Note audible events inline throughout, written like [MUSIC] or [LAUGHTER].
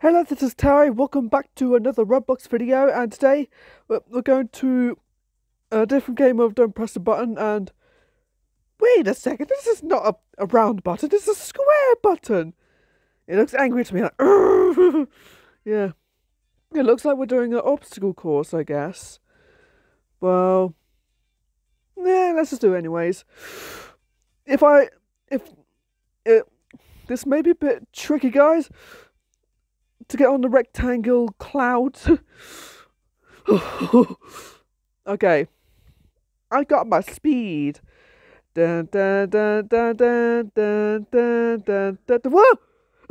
Hello, this is Terry. Welcome back to another Roblox video, and today we're going to a different game of Don't Press the Button. And wait a second, this is not a, a round button. This is a square button. It looks angry to me. Like, [LAUGHS] yeah, it looks like we're doing an obstacle course, I guess. Well, yeah, let's just do it anyways. If I if it, this may be a bit tricky, guys to get on the rectangle cloud. [SIGHS] okay. I got my speed. Dun dun dun dun dun dun dun dun dun dun Whoa! [LAUGHS]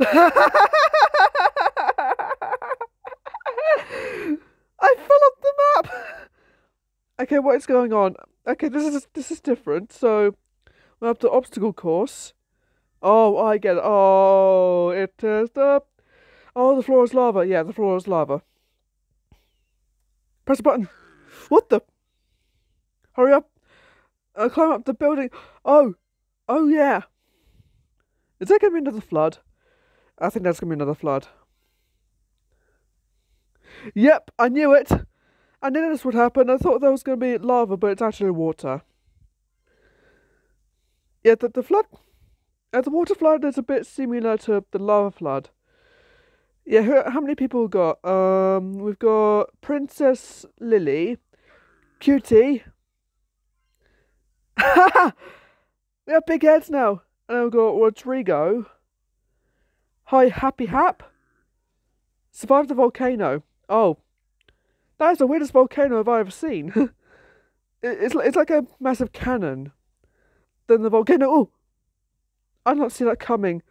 I fell off the map. Okay, what is going on? Okay, this is this is different. So we're up to obstacle course. Oh, I get it. Oh, it is the Oh, the floor is lava. Yeah, the floor is lava. Press the button. What the? Hurry up. Uh, climb up the building. Oh. Oh, yeah. Is that going to be another flood? I think that's going to be another flood. Yep, I knew it. I knew this would happen. I thought there was going to be lava, but it's actually water. Yeah, the, the flood... Uh, the water flood is a bit similar to the lava flood. Yeah, who, how many people we got? Um, we've got Princess Lily, Cutie. [LAUGHS] we have big heads now. And we've got Rodrigo. Hi, Happy Hap. Survived the volcano. Oh, that is the weirdest volcano I've ever seen. [LAUGHS] it's it's like a massive cannon. Then the volcano. Oh, I did not see that coming.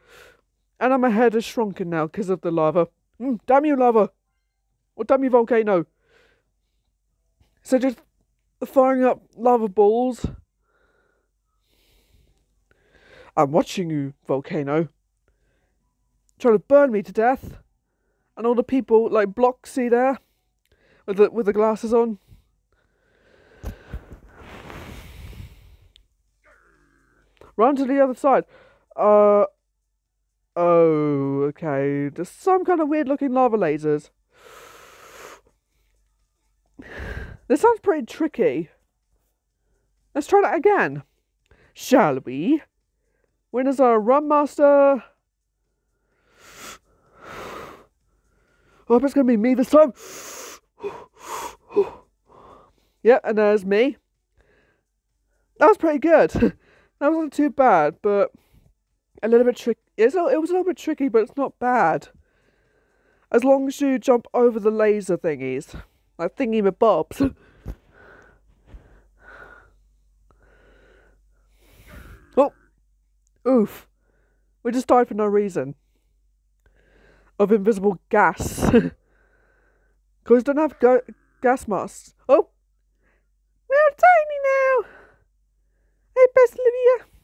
And my head has shrunken now because of the lava. Mm, damn you, lava! Or damn you, volcano! So just firing up lava balls. I'm watching you, volcano. Trying to burn me to death. And all the people, like Bloxy there, with the, with the glasses on. Run to the other side. Uh, Oh, okay. There's some kind of weird looking lava lasers. [SIGHS] This sounds pretty tricky. Let's try that again. Shall we? Winners are Run Master. I [SIGHS] hope it's going to be me this time. [SIGHS] yeah, and there's me. That was pretty good. [LAUGHS] that wasn't too bad, but a little bit tricky. It's a, it was a little bit tricky, but it's not bad. As long as you jump over the laser thingies, like thingy with bobs. [LAUGHS] oh, oof! We just died for no reason. Of invisible gas. [LAUGHS] Because don't have gas masks. Oh, we're tiny now. Hey, best Olivia.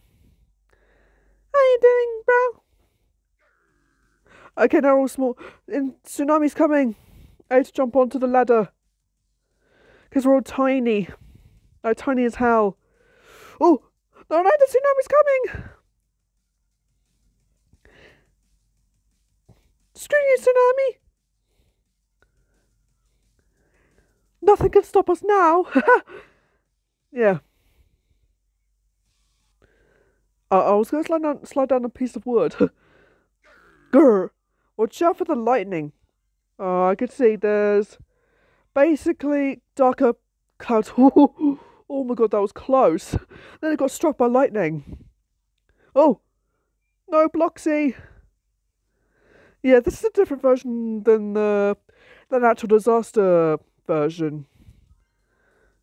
How you doing, bro? Okay, they're all small. And tsunami's coming. I have to jump onto the ladder. Because we're all tiny. Like, tiny as hell. Oh! The tsunami's coming! Screw you, tsunami! Nothing can stop us now! [LAUGHS] yeah. Uh, I was going to slide down, slide down a piece of wood. [LAUGHS] Grr! Watch out for the lightning. Oh, I can see there's basically darker clouds. [LAUGHS] oh my god, that was close. Then it got struck by lightning. Oh, no, Bloxy. Yeah, this is a different version than the, the natural disaster version.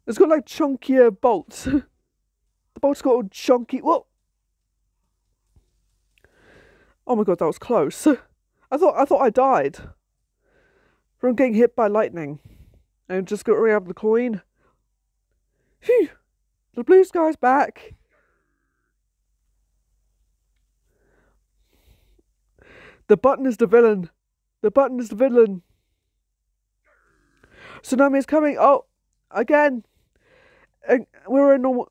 It's got like chunkier bolts. [LAUGHS] the bolts got all chunky. Whoa! Oh my god, that was close. [LAUGHS] I thought I thought I died from getting hit by lightning. And just got of the coin. Phew! The blue sky's back. The button is the villain. The button is the villain. Tsunami is coming. Oh, again. And we're in normal.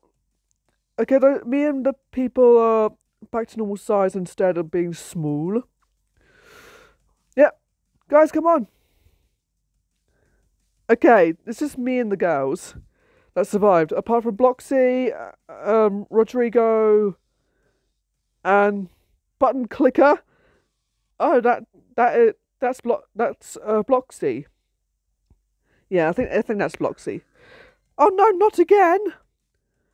Okay, me and the people are back to normal size instead of being small. Yep, Guys, come on. Okay, it's just me and the girls that survived, apart from Bloxy, uh, um, Rodrigo, and Button Clicker. Oh, that that is, that's block that's uh, Bloxy. Yeah, I think I think that's Bloxy. Oh no, not again!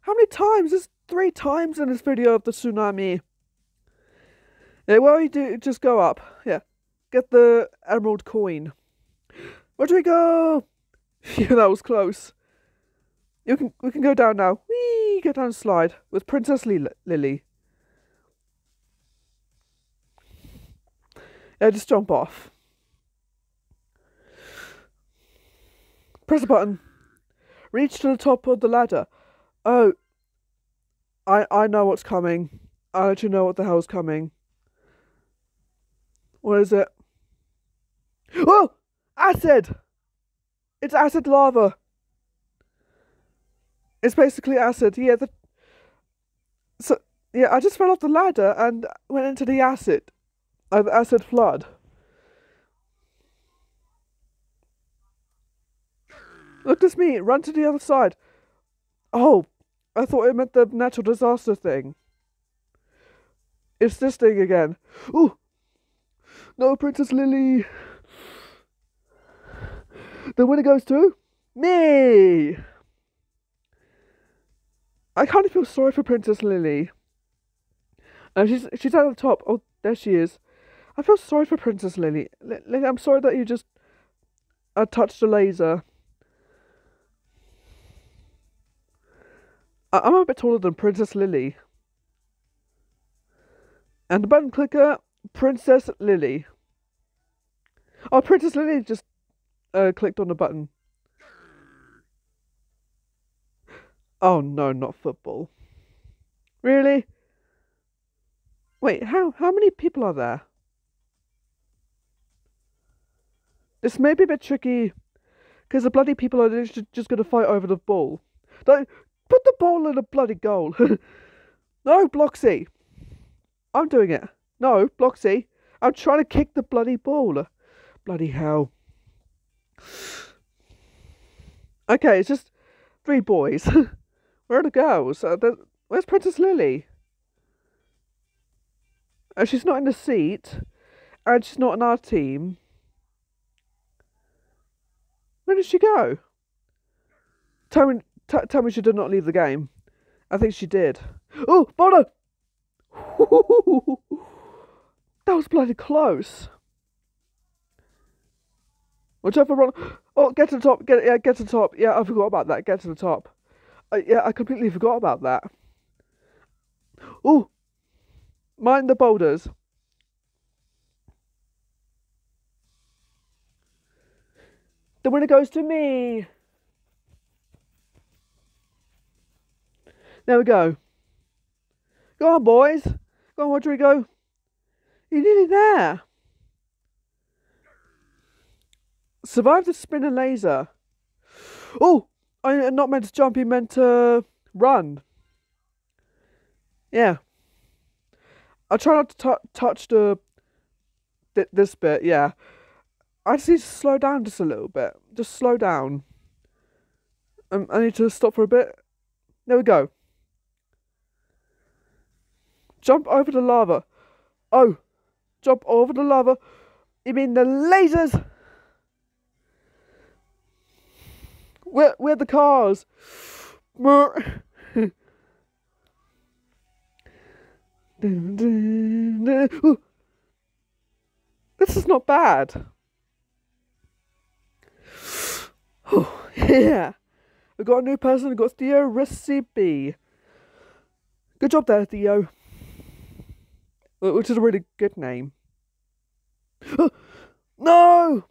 How many times? There's three times in this video of the tsunami. Yeah, what you do? Just go up. Yeah, get the emerald coin. Where do we go? [LAUGHS] yeah, that was close. You can we can go down now. Whee! Go down the slide with Princess Lil Lily. Yeah, just jump off. Press a button. Reach to the top of the ladder. Oh, I I know what's coming. I you know what the hell's coming. What is it? Oh! Acid! It's acid lava. It's basically acid. Yeah, the so yeah, I just fell off the ladder and went into the acid. Uh, the acid flood. Look at me, run to the other side. Oh, I thought it meant the natural disaster thing. It's this thing again. Ooh! No, Princess Lily! The winner goes to me! I kind of feel sorry for Princess Lily. And she's she's at the top. Oh, there she is. I feel sorry for Princess Lily. Lily, I'm sorry that you just uh, touched a laser. I- I'm a bit taller than Princess Lily. And the button clicker, Princess Lily. Oh, Princess Lily just uh, clicked on the button. Oh no, not football. Really? Wait, how how many people are there? This may be a bit tricky because the bloody people are just, just going to fight over the ball. Don't put the ball in a bloody goal. [LAUGHS] no, Bloxy. I'm doing it. No, Bloxy. I'm trying to kick the bloody ball. Bloody hell. Okay, it's just three boys. [LAUGHS] Where are the girls? Uh, where's Princess Lily? Uh, she's not in the seat, and she's not in our team. Where did she go? Tell me, tell me she did not leave the game. I think she did. Oh, Bono! [LAUGHS] that was bloody close. For Ron. Oh, get to the top. Get yeah, get to the top. Yeah, I forgot about that. Get to the top. Uh, yeah, I completely forgot about that. Oh, mind the boulders. The winner goes to me. There we go. Go on, boys. Go on, Rodrigo. You're nearly there. Survive the spinner laser. Oh, I'm not meant to jump, you meant to run. Yeah. I'll try not to touch the th- this bit, yeah. I just need to slow down just a little bit. Just slow down. Um, I need to stop for a bit. There we go. Jump over the lava. Oh, jump over the lava. You mean the lasers? Where, where the cars? [LAUGHS] this is not bad. Oh, [SIGHS] yeah. We got a new person. We got Theo Recipe. Good job there, Theo. Which is a really good name. [GASPS] no!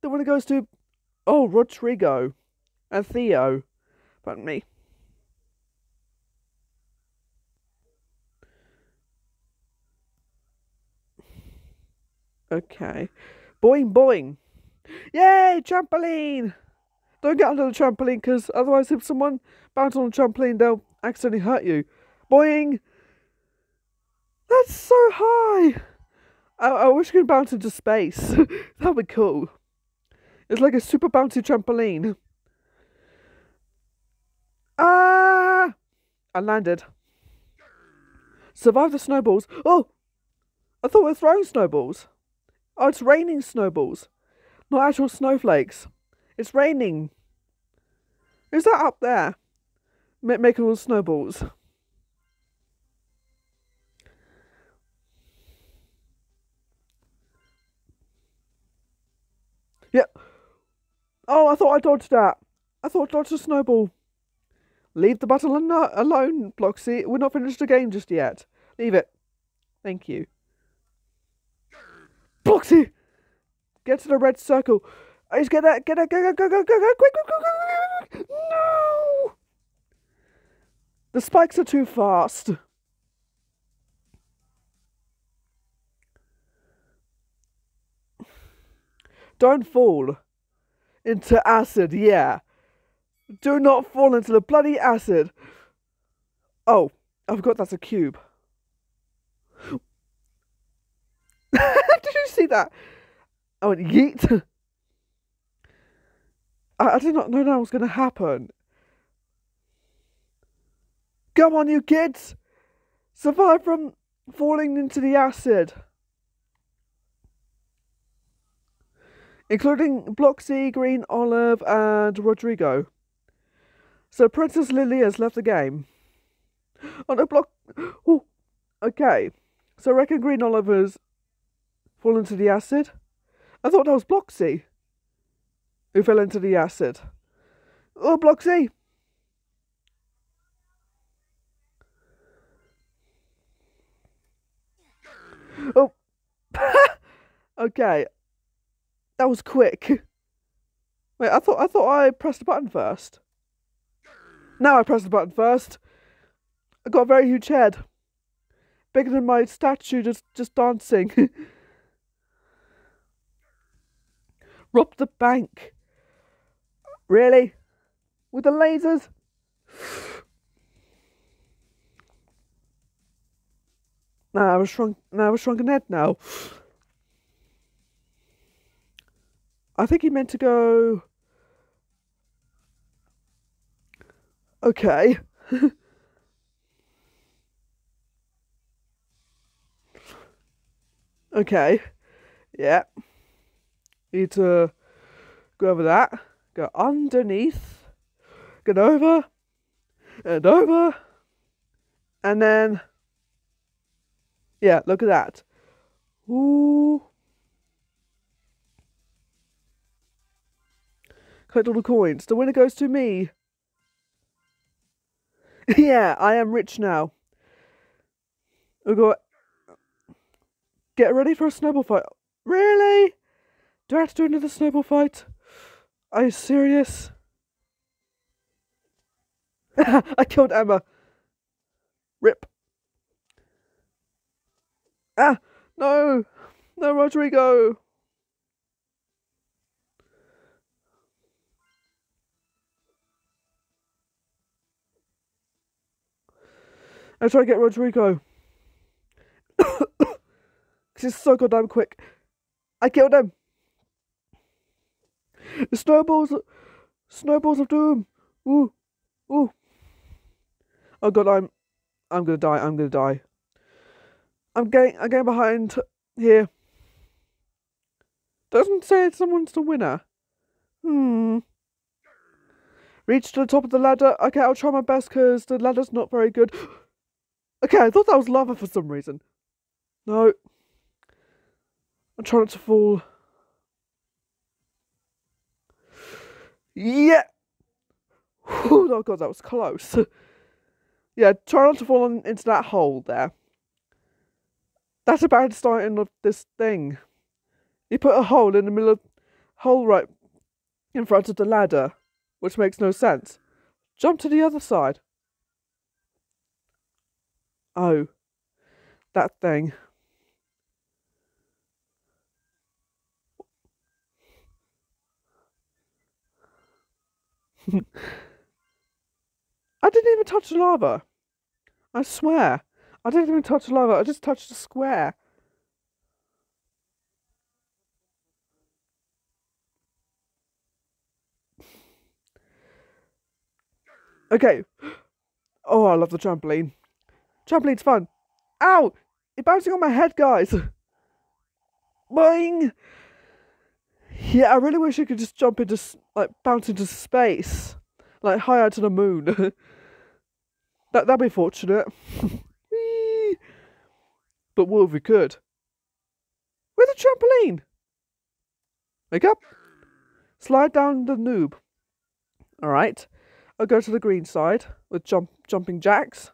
The one goes to. Oh, Rodrigo and Theo, but me. Okay. Boing, boing. Yay, trampoline! Don't get under the trampoline because otherwise, if someone bounces on the trampoline, they'll accidentally hurt you. Boing! That's so high! I, I wish we could bounce into space. [LAUGHS] That'd be cool. It's like a super bouncy trampoline. Ah! I landed. Survive the snowballs. Oh! I thought we were throwing snowballs. Oh, it's raining snowballs. Not actual snowflakes. It's raining. Is that up there? Ma making all the snowballs. Yeah. Oh, I thought I dodged that. I thought I dodged a snowball. Leave the button alone, Bloxy. We're not finished the game just yet. Leave it. Thank you. Bloxy! Get to the red circle. I just get that. Get that. Go, go, go, go, go, go. Quick, quick, quick, quick, quick. No! The spikes are too fast. Don't fall into acid, yeah. Do not fall into the bloody acid. Oh, I forgot that's a cube. [LAUGHS] Did you see that? I went yeet. I, I did not know that was going to happen. Come on, you kids! Survive from falling into the acid. Including Bloxy, Green, Olive, and Rodrigo. So Princess Lily has left the game. On a block. Oh, okay. So I reckon Green Oliver's fallen into the acid. I thought that was Bloxy who fell into the acid. Oh, Bloxy! Oh, [LAUGHS] okay. That was quick. Wait, I thought I thought I pressed the button first. Now I press the button first. I got a very huge head. Bigger than my statue just, just dancing. [LAUGHS] Rob the bank. Really? With the lasers? [SIGHS] Now I was shrunk now I was shrunken head now. I think he meant to go Okay. [LAUGHS] okay. Yeah. Need to go over that. Go underneath. Get over. And over. And then. Yeah, look at that. Ooh. Collect all the coins. The winner goes to me. [LAUGHS] yeah, I am rich now. We got. Get ready for a snowball fight. Really? Do I have to do another snowball fight? Are you serious? [LAUGHS] I killed Emma. Rip. Ah, no. No, Rodrigo. I try to get Rodrigo. [COUGHS] Because he's so goddamn quick. I killed him. Snowballs, snowballs of doom. Ooh, ooh. Oh god, I'm, I'm gonna die. I'm gonna die. I'm getting, I'm getting behind here. Doesn't say someone's the winner. Hmm. Reach to the top of the ladder. Okay, I'll try my best because the ladder's not very good. [GASPS] Okay, I thought that was lava for some reason. No. I'm trying not to fall. Yeah. oh god, that was close. [LAUGHS] yeah, try not to fall into that hole there. That's a bad starting of this thing. You put a hole in the middle of hole right in front of the ladder, which makes no sense. Jump to the other side. Oh, that thing. [LAUGHS] I didn't even touch the lava. I swear. I didn't even touch the lava. I just touched the square. Okay. [GASPS] Oh, I love the trampoline. Trampoline's fun. Ow! You're bouncing on my head, guys. Boing! Yeah, I really wish I could just jump into, like, bounce into space. Like, higher to the moon. [LAUGHS] that, that'd be fortunate. [LAUGHS] but what if we could? With a trampoline! Wake up! Slide down the noob. Alright. I'll go to the green side with jump jumping jacks.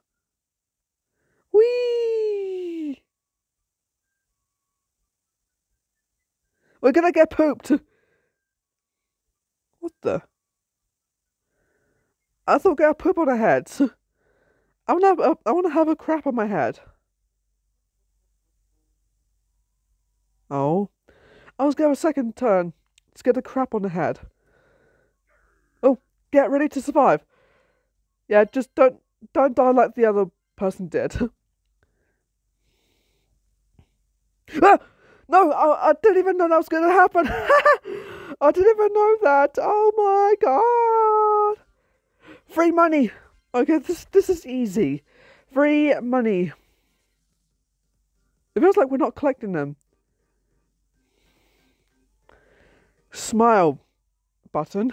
Whee! We're gonna get pooped. What the? I thought get a poop on our heads. I want to have a, I want to have a crap on my head. Oh, I was to have a second turn. Let's get a crap on the head. Oh, get ready to survive. Yeah, just don't don't die like the other person did. [LAUGHS] ah! No, I, I didn't even know that was going to happen. [LAUGHS] I didn't even know that. Oh my god. Free money. Okay, this this is easy. Free money. It feels like we're not collecting them. Smile button.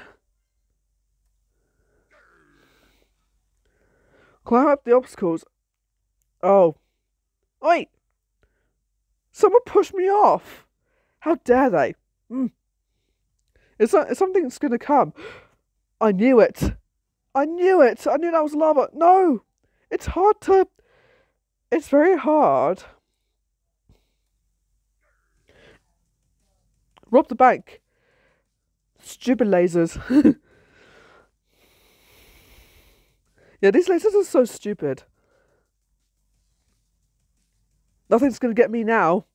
Climb up the obstacles. Oh. Wait! Someone pushed me off! How dare they? Mm. It's, it's something's gonna come. I knew it. I knew it. I knew that was lava. No! It's hard to. It's very hard. Rob the bank. Stupid lasers. [LAUGHS] yeah, these lasers are so stupid. Nothing's going to get me now.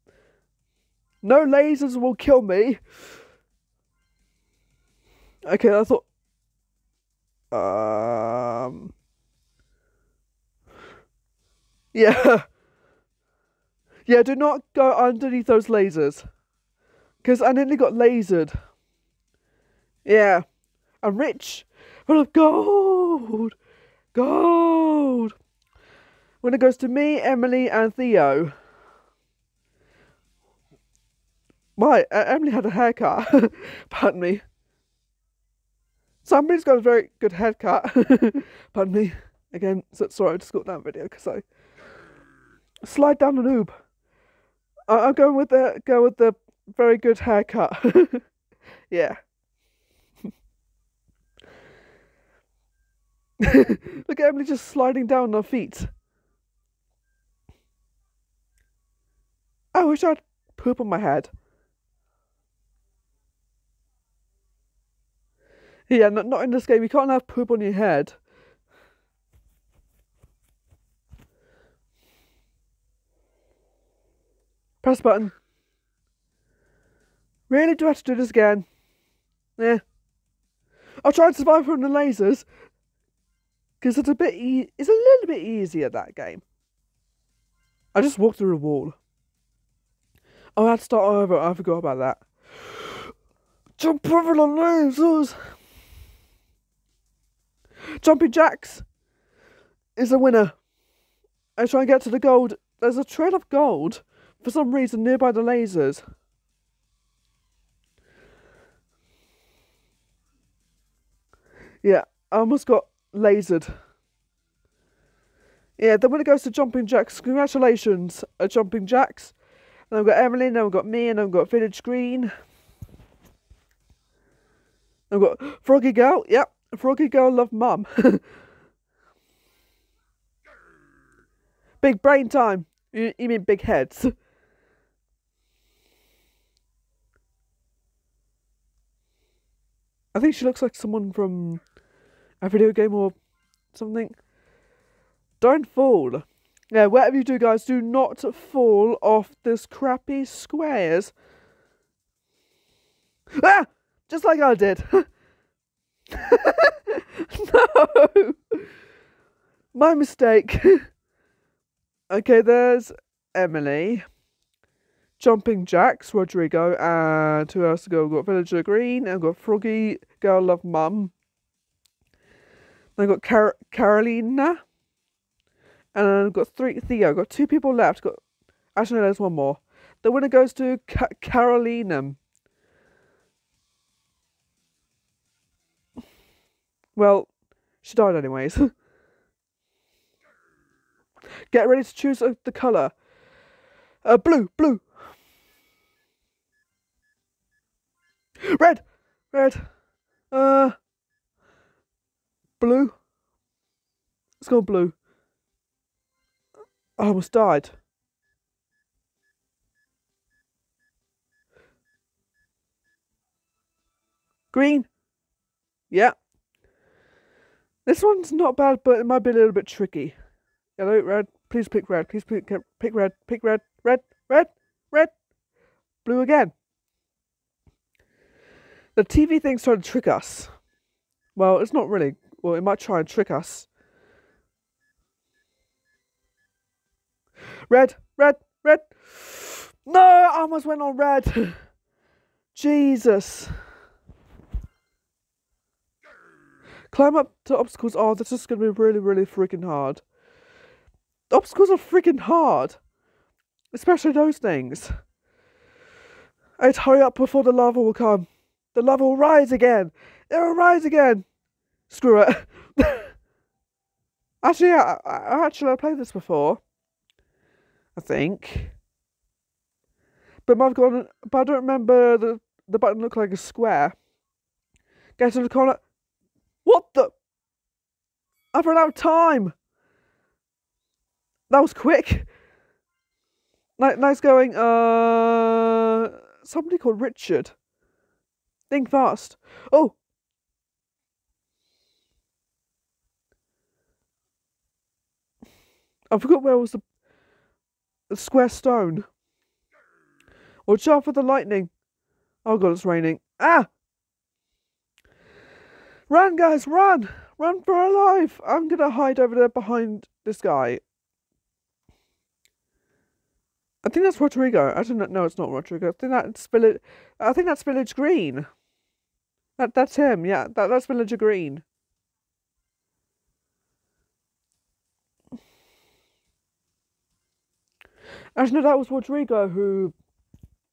No lasers will kill me. Okay, I thought. Um. Yeah. [LAUGHS] Yeah, do not go underneath those lasers. Because I nearly got lasered. Yeah. I'm rich. Full of gold. Gold. When it goes to me, Emily, and Theo. My, Emily had a haircut. [LAUGHS] Pardon me. Somebody's got a very good haircut. [LAUGHS] Pardon me. Again, so, sorry, I just got that video because I slide down the noob. I, I'm going with the go with the very good haircut. [LAUGHS] yeah. Look at Emily just sliding down her feet. I wish I'd poop on my head. Yeah, not, not in this game. You can't have poop on your head. Press button. Really? Do I have to do this again? Yeah. I'll try and survive from the lasers. Because it's a bit e it's a little bit easier that game. I just walked through a wall. Oh, I had to start over. I forgot about that. Jump over the lasers! Jumping Jacks is a winner. I try and get to the gold. There's a trail of gold for some reason nearby the lasers. Yeah, I almost got lasered. Yeah, then when it goes to Jumping Jacks, congratulations, uh, Jumping Jacks. And I've got Emily, then I've got me, and I've got Village Green. I've got Froggy Girl, yep, Froggy Girl Love Mum. big brain time. You, you mean big heads. I think she looks like someone from a video game or something. Don't fall. Yeah, whatever you do, guys, do not fall off this crappy squares. Ah! Just like I did. [LAUGHS] [LAUGHS] no! My mistake. [LAUGHS] okay, there's Emily. Jumping Jacks, Rodrigo, and who else to go? We've got Villager Green, and we've got Froggy, Girl Love Mum. Then I've got Car- Carolina. And I've got three Theo. I've got two people left. Got actually no, there's one more. The winner goes to Ca- Carolina. Well, she died anyways. [LAUGHS] Get ready to choose the colour. Uh, blue, blue. Red, red. Uh, blue. Let's go blue. I almost died. Green. Yeah. This one's not bad, but it might be a little bit tricky. Yellow, red. Please pick red. Please pick pick red. Pick red. Red. Red. Red. Blue again. The TV thing's trying to trick us. Well, it's not really. Well, it might try and trick us. Red. Red. Red. No, I almost went on red. [SIGHS] Jesus. Climb up to obstacles. Oh, this is going to be really, really freaking hard. Obstacles are freaking hard. Especially those things. I had to hurry up before the lava will come. The lava will rise again. It will rise again. Screw it. [LAUGHS] actually, I, I, actually, I played this before. I think. But I've gone, but I don't remember the the button looked like a square. Get to the corner. What the? I've run out of time. That was quick. Nice going. Uh, somebody called Richard. Think fast. Oh. I forgot where was the, the square stone. Watch out for the lightning. Oh god, it's raining. Ah! Run, guys, run! Run for our life! I'm gonna hide over there behind this guy. I think that's Rodrigo. I don't know. it's not Rodrigo. I think that's village. I think that's Village Green. That that's him. Yeah, that that's Village Green. Actually, no, that was Rodrigo who,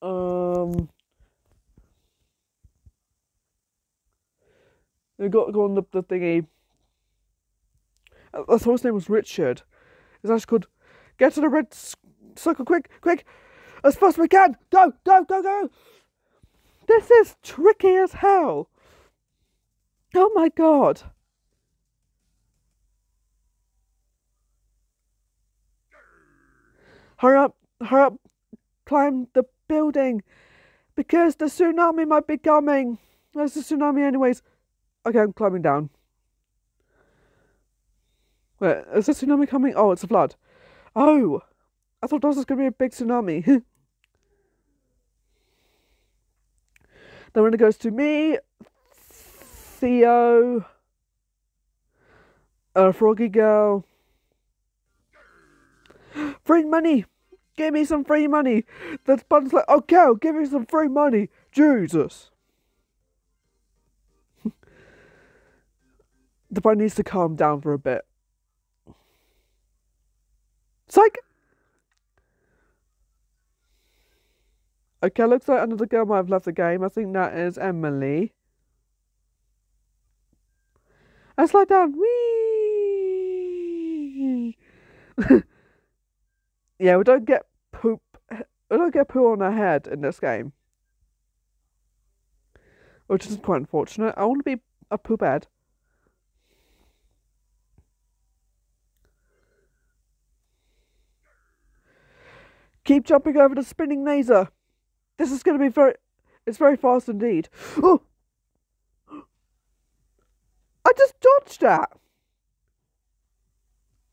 um, who got, on the, the thingy. Uh, I thought his name was Richard. It's actually called Get to the Red Circle, quick, quick, as fast as we can. Go, go, go, go. This is tricky as hell. Oh my god. Hurry up, hurry up, climb the building because the tsunami might be coming. There's a tsunami, anyways. Okay, I'm climbing down. Wait, is the tsunami coming? Oh, it's a flood. Oh, I thought this was going to be a big tsunami. [LAUGHS] then when it goes to me, Theo, uh, Froggy Girl, [GASPS] free money. Give me some free money. The button's like, okay, give me some free money. Jesus. The button needs to calm down for a bit. It's like. Okay, looks like another girl might have left the game. I think that is Emily. I slide down. Whee! [LAUGHS] yeah, we don't get poop. We don't get poo on our head in this game. Which is quite unfortunate. I want to be a poop head. Keep jumping over the spinning laser. This is going to be very... It's very fast indeed. Oh! I just dodged that.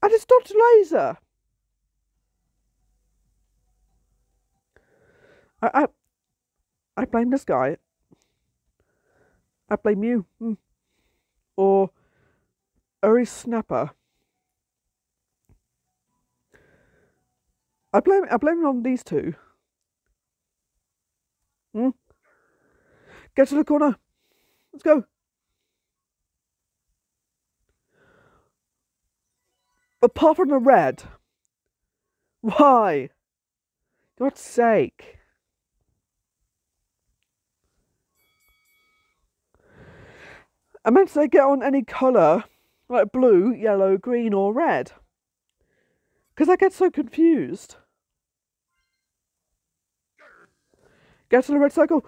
I just dodged laser. I, I, I blame this guy. I blame you. Hmm. Or Uri Snapper. I blame I blame it on these two. Hmm? Get to the corner. Let's go. apart from the red. Why? God's sake. I meant to get on any colour, like blue, yellow, green, or red. Because I get so confused. Get to the red circle.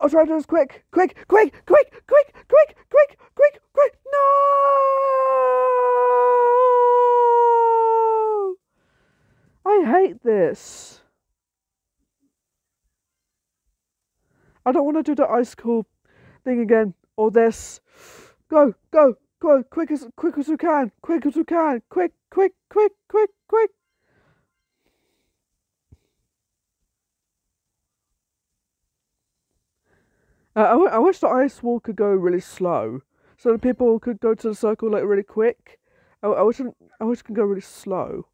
I'll try to do this quick, quick, quick, quick, quick, quick, quick, quick, quick. No! I hate this. I don't want to do the ice cool thing again or this. Go, go, go, quick as quick as you can, quick as you can, quick, quick, quick, quick, quick. Uh, I, w- I wish the ice wall could go really slow, so that people could go to the circle like really quick. I, I wish it, I wish it could go really slow.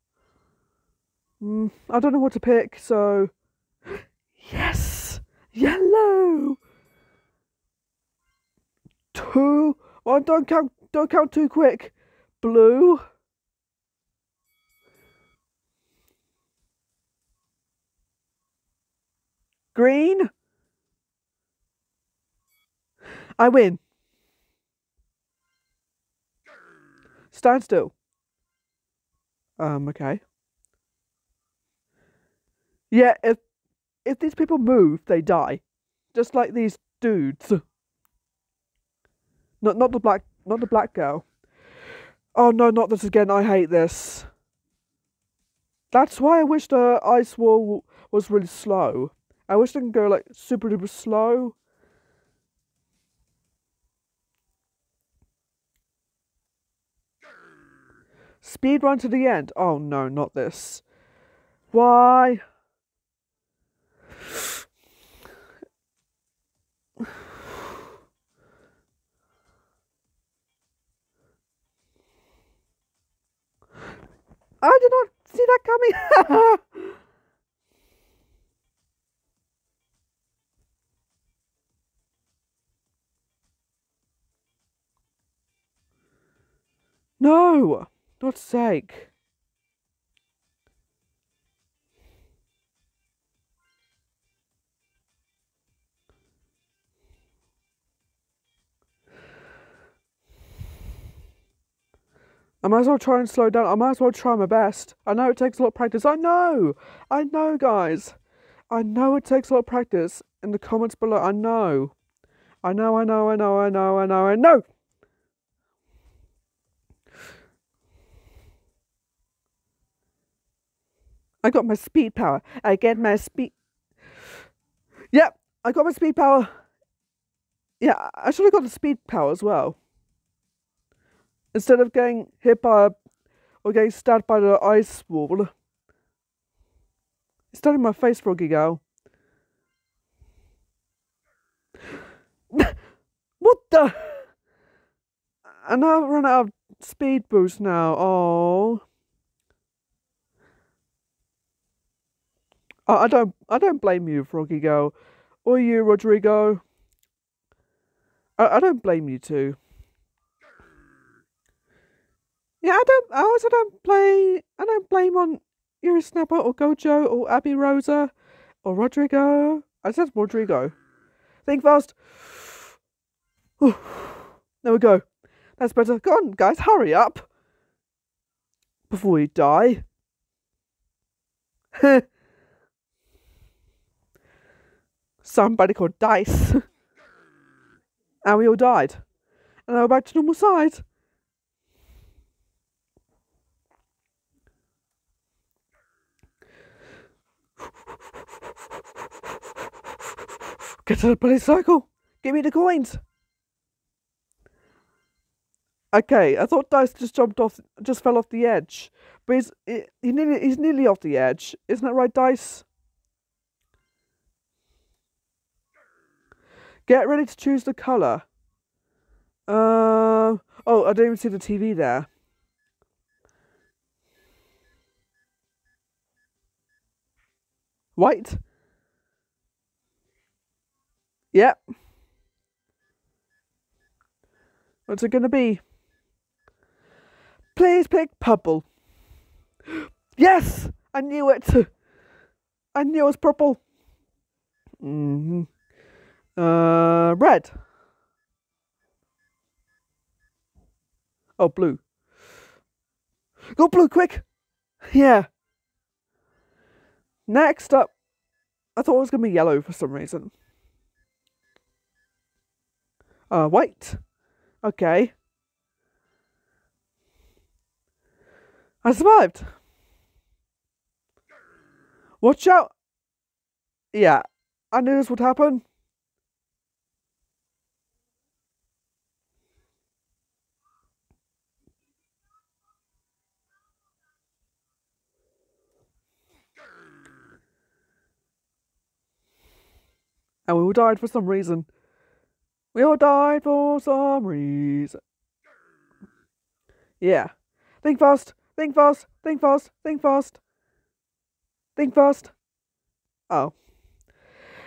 Mm, I don't know what to pick, so [GASPS] yes, yellow. Two. Oh, don't count. Don't count too quick. Blue. Green. I win. Stand still. Um, okay. Yeah, if if these people move, they die. Just like these dudes. Not not the black not the black girl. Oh no, not this again. I hate this. That's why I wish the ice wall was really slow. I wish they can go like super duper slow. Speed run to the end. Oh no, not this. Why? I did not see that coming. [LAUGHS] no, God's sake. I might as well try and slow down. I might as well try my best. I know it takes a lot of practice. I know. I know, guys. I know it takes a lot of practice. In the comments below, I know. I know, I know, I know, I know, I know, I know. I got my speed power. I get my speed. Yep, I got my speed power. Yeah, I should have got the speed power as well. Instead of getting hit by or getting stabbed by the ice wall. It's in my face, Froggy Girl. [LAUGHS] what the? And I've run out of speed boost now. Oh. I don't I don't blame you, Froggy Girl. Or you, Rodrigo. I, I don't blame you too. Yeah, I don't I also don't play I don't blame on Yuri Snapper or Gojo or Abby Rosa or Rodrigo. I said Rodrigo. Think fast. [SIGHS] there we go. That's better. Go on, guys, hurry up. Before we die. [LAUGHS] somebody called Dice. and we all died. And now we're back to normal size. Get to the bloody cycle. Give me the coins. Okay, I thought Dice just jumped off, just fell off the edge. But he's, he, he nearly, he's nearly off the edge. Isn't that right, Dice? Get ready to choose the colour. Uh, oh, I don't even see the TV there. White? Yep. What's it going to be? Please pick purple. [GASPS] Yes! I knew it! [LAUGHS] I knew it was purple. Mm hmm Uh, red. Oh, blue. Go blue, quick! Yeah. Next up, I thought it was going to be yellow for some reason. Uh, white. Okay. I survived. Watch out! Yeah, I knew this would happen. And we all died for some reason. We all died for some reason. Yeah. Think fast, think fast, think fast, think fast. Think fast. Oh.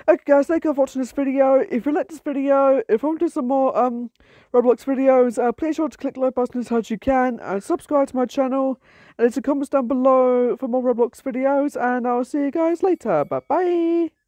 Okay guys, thank you for watching this video. If you like this video, if you want to do some more um Roblox videos, uh, please sure to click the like button as hard as you can and subscribe to my channel. And leave some comments down below for more Roblox videos and I'll see you guys later. Bye bye.